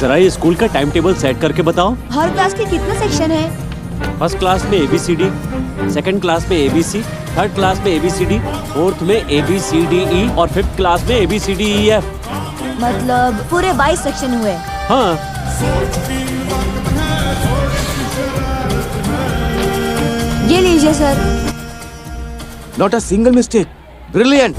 जरा ये स्कूल का टाइम टेबल सेट करके बताओ। हर क्लास के कितने सेक्शन है? फ़र्स्ट क्लास में A B C D second class में A B C third class में A B C D fourth में ए बी सी डी ई और फिफ्थ क्लास में A B C D E F मतलब पूरे 22 section हुए। हाँ। ये लीजिए sir not a single mistake brilliant